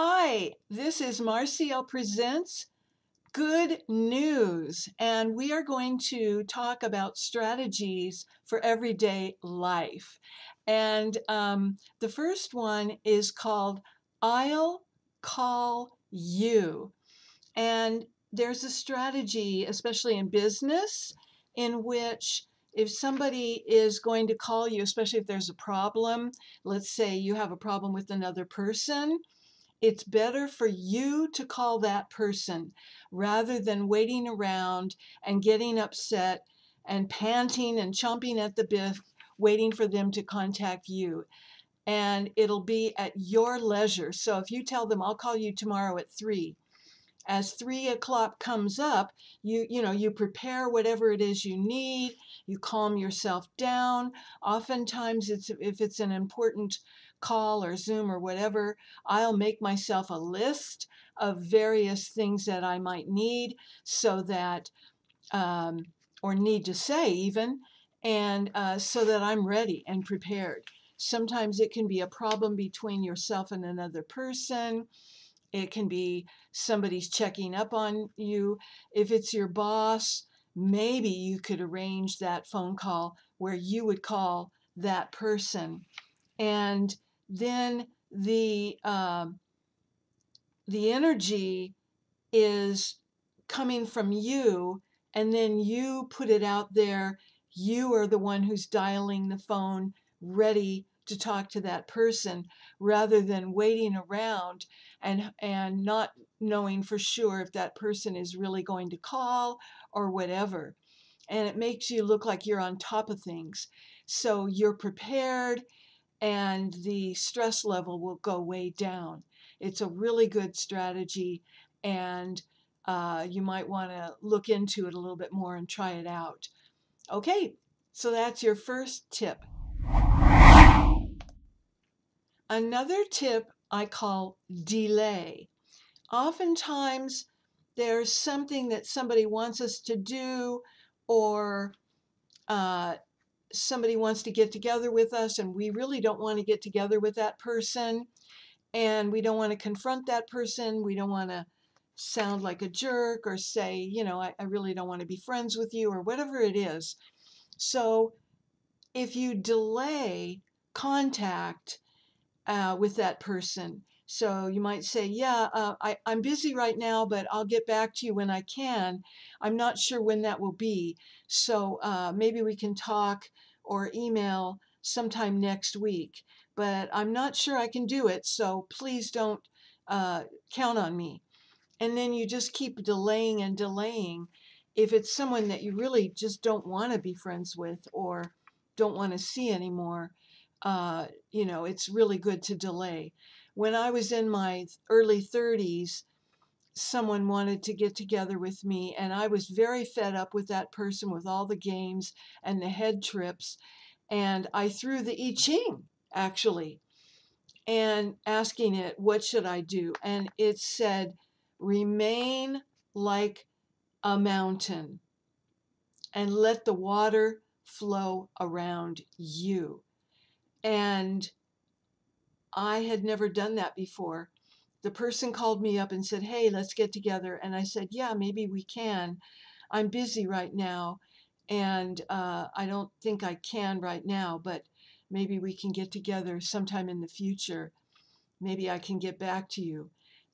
Hi, this is Marcielle Presents Good News, and we are going to talk about strategies for everyday life. And um, the first one is called I'll Call You. And there's a strategy, especially in business, in which if somebody is going to call you, especially if there's a problem, let's say you have a problem with another person, it's better for you to call that person rather than waiting around and getting upset and panting and chomping at the bit, waiting for them to contact you. And it'll be at your leisure. So if you tell them, I'll call you tomorrow at three, as three o'clock comes up, you you know you prepare whatever it is you need. You calm yourself down. Oftentimes, it's if it's an important call or Zoom or whatever, I'll make myself a list of various things that I might need, so that um, or need to say even, and uh, so that I'm ready and prepared. Sometimes it can be a problem between yourself and another person it can be somebody's checking up on you. If it's your boss, maybe you could arrange that phone call where you would call that person. And then the um, the energy is coming from you, and then you put it out there. You are the one who's dialing the phone, ready to talk to that person rather than waiting around and and not knowing for sure if that person is really going to call or whatever and it makes you look like you're on top of things so you're prepared and the stress level will go way down. It's a really good strategy and uh, you might want to look into it a little bit more and try it out. Okay so that's your first tip. Another tip I call delay. Oftentimes, there's something that somebody wants us to do, or uh, somebody wants to get together with us, and we really don't want to get together with that person, and we don't want to confront that person. We don't want to sound like a jerk or say, you know, I, I really don't want to be friends with you, or whatever it is. So, if you delay contact, uh, with that person. So you might say, Yeah, uh, I, I'm busy right now, but I'll get back to you when I can. I'm not sure when that will be. So uh, maybe we can talk or email sometime next week. But I'm not sure I can do it. So please don't uh, count on me. And then you just keep delaying and delaying. If it's someone that you really just don't want to be friends with or don't want to see anymore, uh, you know, it's really good to delay. When I was in my early 30s, someone wanted to get together with me, and I was very fed up with that person with all the games and the head trips. And I threw the I Ching actually and asking it, What should I do? And it said, Remain like a mountain and let the water flow around you. And I had never done that before. The person called me up and said, Hey, let's get together. And I said, Yeah, maybe we can. I'm busy right now. And uh, I don't think I can right now, but maybe we can get together sometime in the future. Maybe I can get back to you.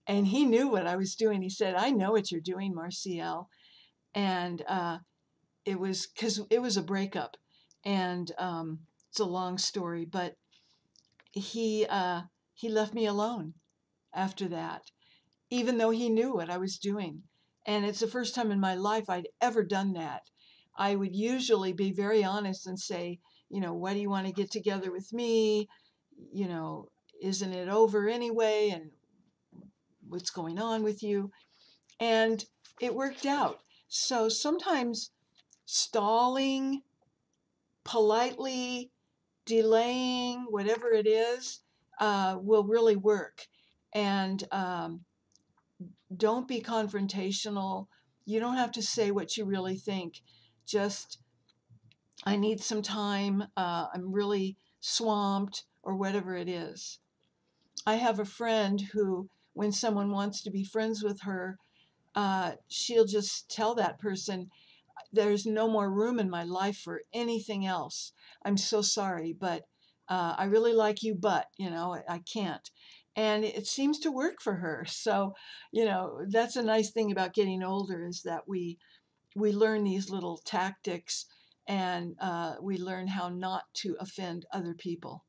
And he knew what I was doing. He said, I know what you're doing, Marcielle. And uh, it was because it was a breakup. And um, it's a long story, but he uh, he left me alone after that, even though he knew what I was doing. And it's the first time in my life I'd ever done that. I would usually be very honest and say, you know, why do you want to get together with me? You know, isn't it over anyway? And what's going on with you? And it worked out. So sometimes stalling politely delaying, whatever it is, uh, will really work. And um, don't be confrontational. You don't have to say what you really think. Just, I need some time. Uh, I'm really swamped, or whatever it is. I have a friend who when someone wants to be friends with her, uh, she'll just tell that person, There's no more room in my life for anything else. I'm so sorry, but uh, I really like you, but, you know, I can't. And it seems to work for her. So, you know, that's a nice thing about getting older is that we we learn these little tactics and uh, we learn how not to offend other people.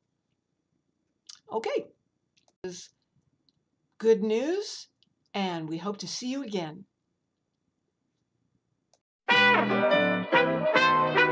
Okay, good news, and we hope to see you again. Thank you.